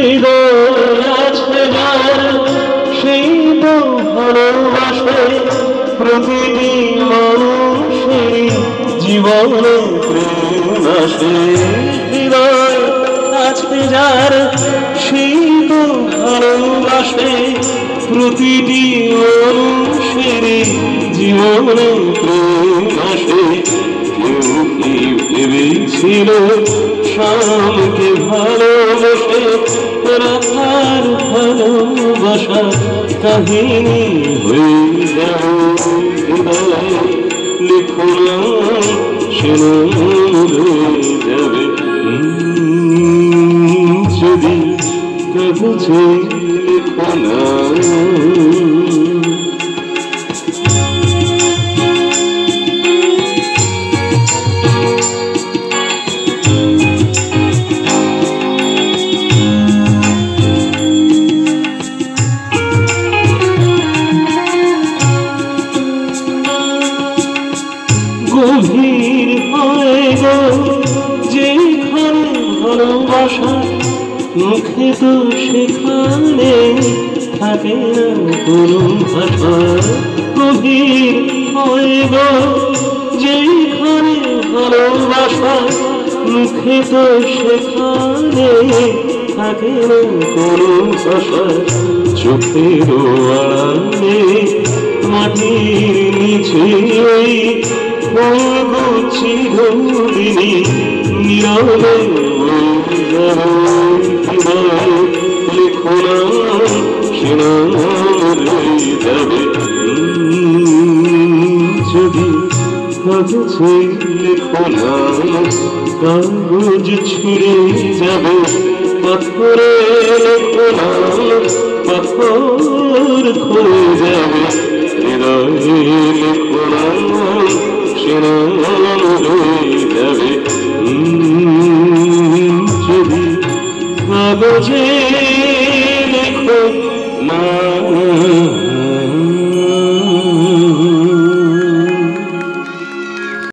হৃদয় আছে যার সেই তো ভালোবাসে প্রতিটি মানুষেরই জীবনে প্রেম আসে। হৃদয় আছে যার কেউ ভেবেছিল স্বামীকে ভালোবেসে রাখার ভালোবাসা কাহিনী হয়ে যাও হৃদয় লিখো না যাবে। যদি কাগজে লিখো গভীর হয় গো, যেখানে ভালোবাসা, মুখে তো সেখানে থাকে না কোনো ভাষা। গভীর হয় গো, যেখানে ভালোবাসা, মুখে তো সেখানে থাকে না কোনো ভাষা। চোখের আড়ালে মাটির ওই বলব চিরদিনই নীরবে লিখো না শোনা যাবে যদি কাগজে লিখো না কাগজ ছুড়ে যাবে পাথরে লিখো পাথর খুলে যদি কাগজে লেখো না